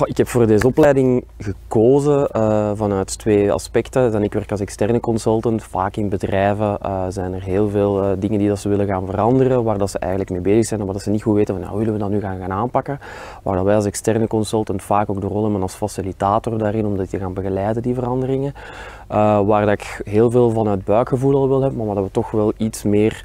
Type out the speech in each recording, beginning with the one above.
Ik heb voor deze opleiding gekozen uh, vanuit twee aspecten. Dan ik werk als externe consultant. Vaak in bedrijven uh, zijn er heel veel uh, dingen die dat ze willen gaan veranderen, waar dat ze eigenlijk mee bezig zijn en waar dat ze niet goed weten van nou, hoe willen we dat nu gaan, gaan aanpakken. Waar dat wij als externe consultant vaak ook de rol hebben als facilitator daarin, om dat te gaan begeleiden, die veranderingen. waar dat ik heel veel vanuit buikgevoel al wil hebben, maar waar dat we toch wel iets meer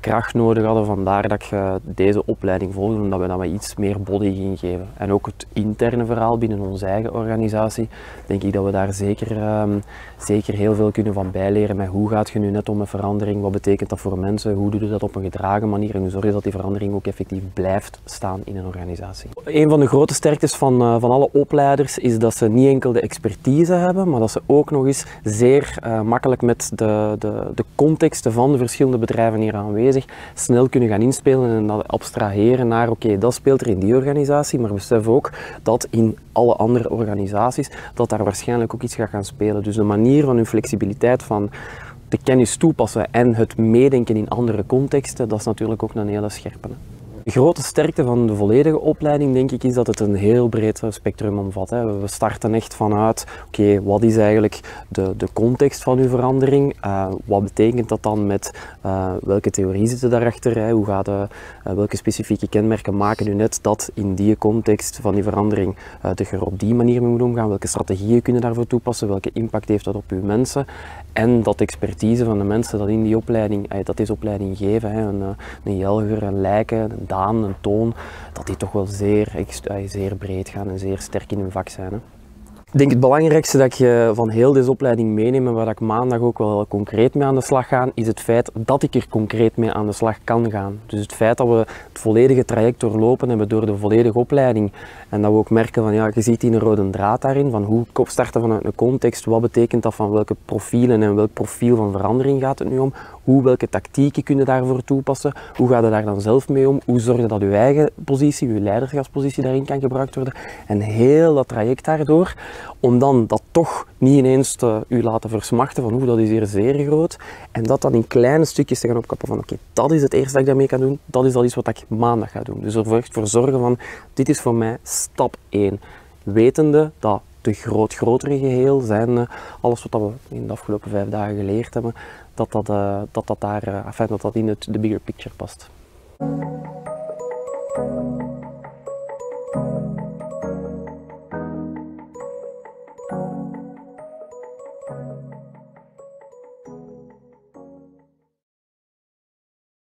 kracht nodig hadden. Vandaar dat ik deze opleiding volgde, omdat we dan iets meer body gingen geven. En ook het interne verhaal binnen onze eigen organisatie, denk ik dat we daar zeker, um, zeker heel veel kunnen van bijleren. Met hoe gaat je nu net om met verandering? Wat betekent dat voor mensen? Hoe doe je dat op een gedragen manier? En hoe zorg je dat die verandering ook effectief blijft staan in een organisatie? Een van de grote sterktes van, uh, van alle opleiders is dat ze niet enkel de expertise hebben, maar dat ze ook nog eens zeer uh, makkelijk met de, de, de contexten van de verschillende bedrijven hier aanwezig snel kunnen gaan inspelen en dat abstraheren naar oké, dat speelt er in die organisatie, maar besef ook dat in alle andere organisaties, dat daar waarschijnlijk ook iets gaat gaan spelen. Dus de manier van hun flexibiliteit van de kennis toepassen en het meedenken in andere contexten, dat is natuurlijk ook een hele scherpe. De grote sterkte van de volledige opleiding denk ik is dat het een heel breed spectrum omvat. Hè. We starten echt vanuit, oké, wat is eigenlijk de, de context van uw verandering? Uh, wat betekent dat dan met uh, welke theorie zitten daarachter? Hè? Hoe gaat de, uh, welke specifieke kenmerken maken u net dat in die context van die verandering dat je er op die manier mee moet omgaan? Welke strategieën kunnen daarvoor toepassen? Welke impact heeft dat op uw mensen? En dat expertise van de mensen dat in die opleiding, dat deze opleiding geven, hè? Een, een Jelger, een Lijken, een toon, dat die toch wel zeer, zeer breed gaan en zeer sterk in hun vak zijn. Hè. Ik denk het belangrijkste dat je van heel deze opleiding meeneemt en waar ik maandag ook wel concreet mee aan de slag ga, is het feit dat ik er concreet mee aan de slag kan gaan. Dus het feit dat we het volledige traject doorlopen hebben door de volledige opleiding en dat we ook merken van ja, je ziet hier een rode draad daarin, van hoe starten vanuit een context, wat betekent dat van welke profielen en welk profiel van verandering gaat het nu om, hoe, welke tactieken kunnen daarvoor toepassen, hoe gaat je daar dan zelf mee om, hoe zorg je dat je eigen positie, je leiderschapspositie daarin kan gebruikt worden? En heel dat traject daardoor om dan dat toch niet ineens te u laten versmachten van hoe dat is hier zeer groot. En dat dan in kleine stukjes te gaan opkappen van oké, dat is het eerste dat ik daarmee kan doen, dat is al iets wat ik maandag ga doen. Dus ervoor voor zorgen van dit is voor mij stap 1. Wetende dat de groot grotere geheel zijn, alles wat we in de afgelopen vijf dagen geleerd hebben, dat dat, uh, dat, dat daar, enfin, dat, dat in het, de bigger picture past.